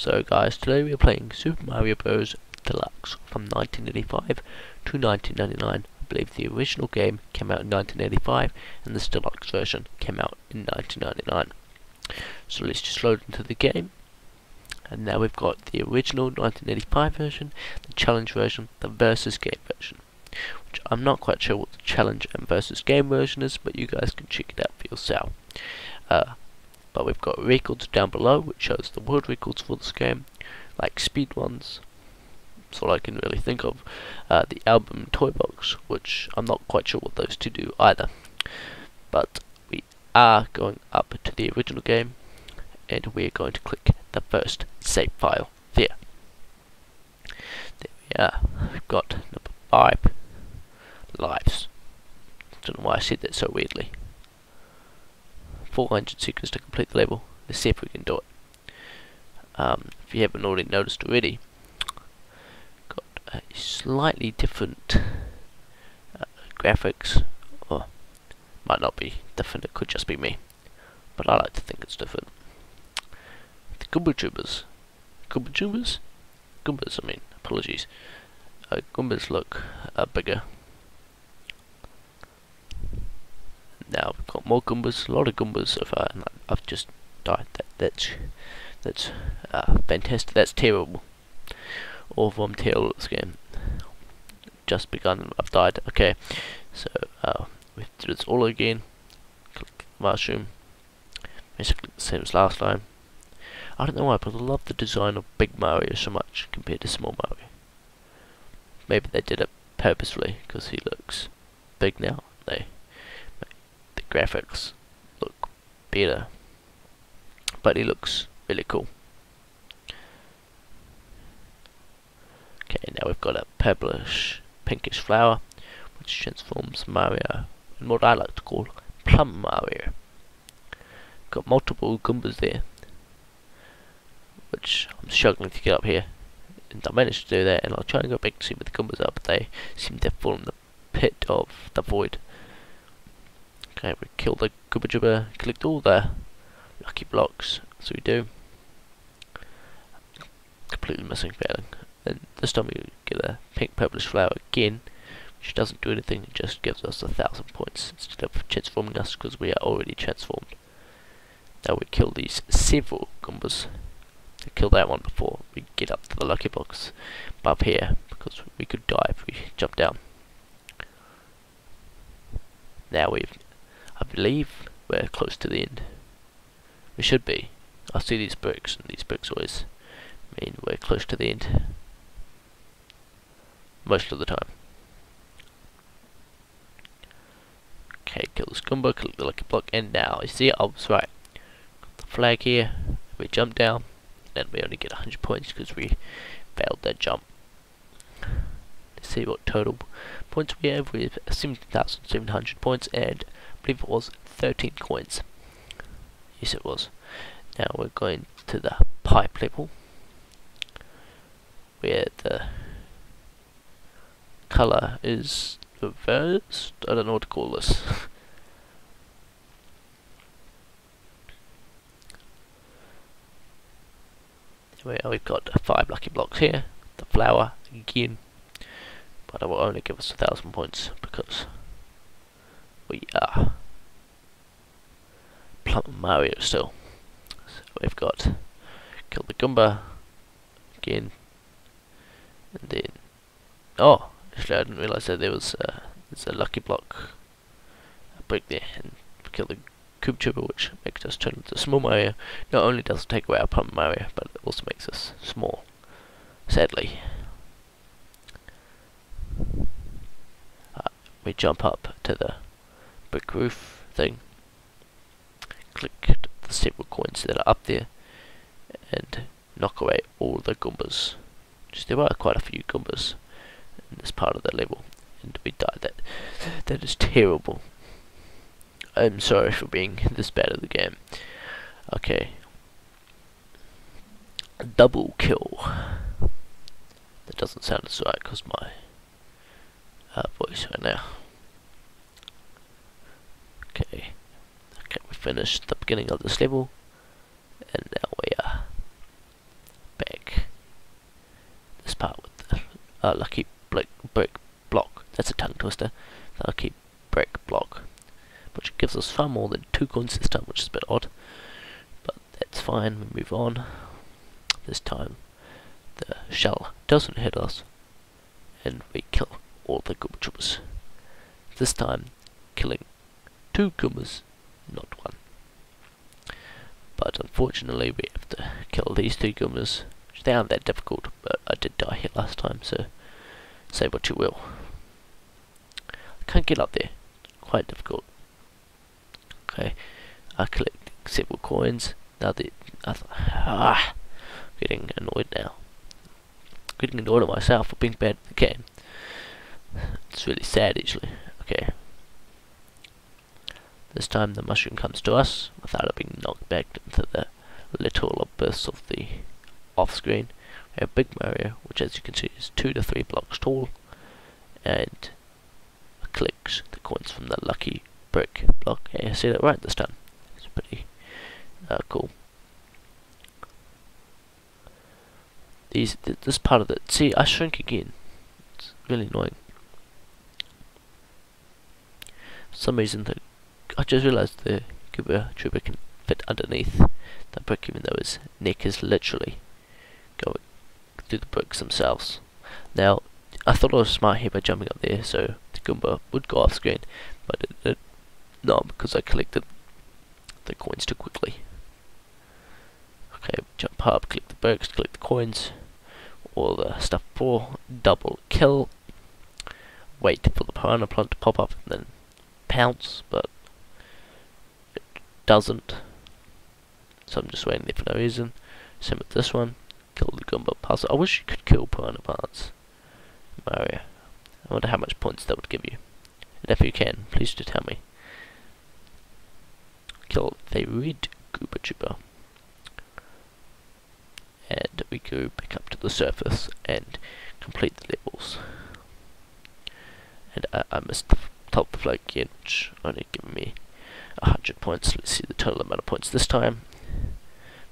So guys, today we are playing Super Mario Bros. Deluxe from 1985 to 1999. I believe the original game came out in 1985 and this deluxe version came out in 1999. So let's just load into the game. And now we've got the original 1985 version, the challenge version, the versus game version. Which I'm not quite sure what the challenge and versus game version is, but you guys can check it out for yourself. Uh, but we've got records down below which shows the world records for this game like speed ones that's all I can really think of uh, the album toy box which I'm not quite sure what those two do either. But we are going up to the original game and we're going to click the first save file there. There we are. We've got number 5 lives. Don't know why I said that so weirdly 400 seconds to complete the level. Let's see if we can do it. Um, if you haven't already noticed already, got a slightly different uh, graphics. Or might not be different. It could just be me, but I like to think it's different. The Goomba Tubers, Goomba Tubers, Goombas. I mean, apologies. Uh, Goombas look uh, bigger Now we've got more Goombas, a lot of Goombas so far, and I've just died. That, that's that's uh, fantastic. That's terrible. All of them terrible this game. Just begun. I've died. Okay, so uh, we do this all again. Click mushroom. Basically the same as last time. I don't know why, but I love the design of Big Mario so much compared to Small Mario. Maybe they did it purposefully because he looks big now. Graphics look better but he looks really cool. Okay now we've got a purplish pinkish flower which transforms Mario in what I like to call Plum Mario. Got multiple Goombas there which I'm struggling to get up here. And I managed to do that and I'll try and go back to see where the Goombas are but they seem to fall in the pit of the void Okay, we kill the Gooba Jubba, collect all the lucky blocks. So we do. Completely missing failing. And this time we get a pink purplish flower again, which doesn't do anything, it just gives us a thousand points instead of transforming us because we are already transformed. Now we kill these several Goombas. To kill that one before we get up to the lucky box above here because we could die if we jump down. Now we've I believe we're close to the end. We should be. I see these bricks, and these bricks always mean we're close to the end. Most of the time. Okay, kill the Goomba, click the lucky block, and now, you see, I was right. Got the flag here, we jump down, and we only get 100 points because we failed that jump. Let's see what total points we have. We have 17,700 points, and believe it was 13 coins. Yes, it was. Now we're going to the pipe level, where the color is reversed. I don't know what to call this. we've got five lucky blocks here. The flower again, but it will only give us a thousand points because we are Plum Mario still. So we've got kill the Goomba again, and then oh, actually I didn't realise that there was uh, there's a lucky block a brick there, and kill the Koopa Troopa, which makes us turn into small Mario. Not only does it take away our Plum Mario, but it also makes us small. Sadly. Uh, we jump up to the brick roof thing. Click the several coins that are up there and knock away all the Goombas. Just there are quite a few Goombas in this part of the level and we died. That that is terrible. I'm sorry for being this bad at the game. Okay. Double kill. That doesn't sound as right because my uh, voice right now. Okay. Okay, we finished the beginning of this level. And now we are back. This part with the uh, lucky brick, brick block. That's a tongue twister. The lucky brick block. Which gives us far more than two coins this time, which is a bit odd. But that's fine, we move on. This time the shell doesn't hit us. And we kill all the goobchoobers. This time killing two Goombas, not one. But unfortunately, we have to kill these two Goombas. They aren't that difficult, but I did die here last time, so say what you will. I can't get up there. Quite difficult. Okay, I collect several coins. Now the I ah, getting annoyed now. Getting annoyed at myself for being bad at the game. It's really sad actually. Okay. This time the mushroom comes to us without it being knocked back into the little abyss of the off screen. We have Big Mario, which as you can see is two to three blocks tall, and collects the coins from the lucky brick block. Hey, I see that right this time. It's pretty uh, cool. These, th this part of it. See, I shrink again. It's really annoying. For some reason, the, I just realised the Gooba Trooper can fit underneath the brick, even though his neck is literally going through the bricks themselves. Now, I thought I was smart here by jumping up there, so the Goomba would go off screen, but it, not because I collected the coins too quickly. Okay, jump up, click the bricks, click the coins, all the stuff for double kill. Wait for the piranha plant to pop up and then pounce, but doesn't. So I'm just waiting there for no reason. Same with this one kill the Goomba puzzle. I wish you could kill piranha plants. Mario. I wonder how much points that would give you. And if you can, please do tell me. Kill the red Gooba Trooper. And we go back up to the surface and complete the levels. And I, I missed the top flag again, which only given me 100 points. Let's see the total amount of points this time.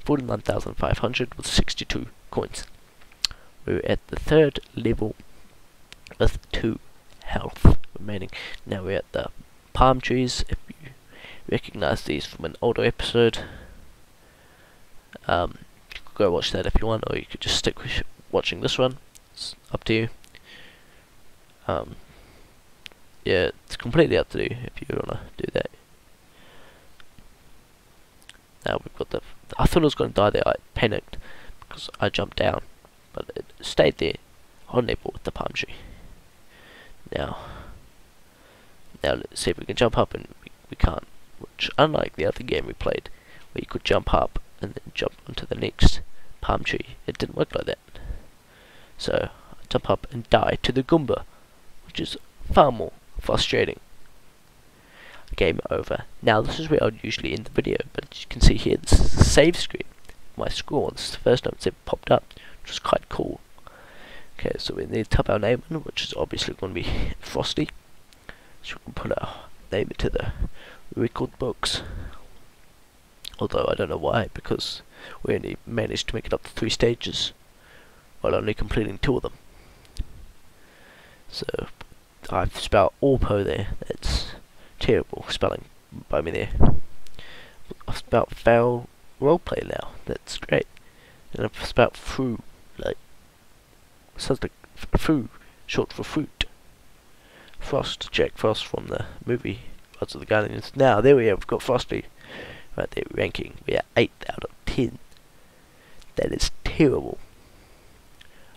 49,500 with 62 coins. We're at the third level with 2 health remaining. Now we're at the palm trees. If you recognize these from an older episode, um, go watch that if you want, or you could just stick with watching this one. It's up to you. Um, yeah, it's completely up to you if you want to do that. Now we've got the I thought I was going to die there. I panicked because I jumped down, but it stayed there on level with the palm tree. Now, now let's see if we can jump up, and we, we can't. Which, unlike the other game we played, where you could jump up and then jump onto the next palm tree, it didn't work like that. So I jump up and die to the Goomba, which is far more frustrating game over. Now this is where I'd usually end the video, but as you can see here, this is the save screen. My score, this is the first time it's ever popped up, which is quite cool. Okay, so we need to type our name in, which is obviously going to be Frosty. So we can put our name into the record books. Although I don't know why, because we only managed to make it up to three stages, while only completing two of them. So I've spelled Orpo there. That's terrible spelling by me there. I've spelled fail roleplay now. That's great. And I've spelled fruit, like, sounds like fruit, short for fruit. Frost, Jack Frost from the movie Gods of the Guardians. Now, there we have got Frosty. Right there, ranking. We are 8 out of 10. That is terrible.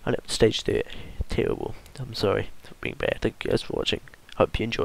I know, stage there. Terrible. I'm sorry for being bad. Thank you guys for watching. Hope you enjoyed.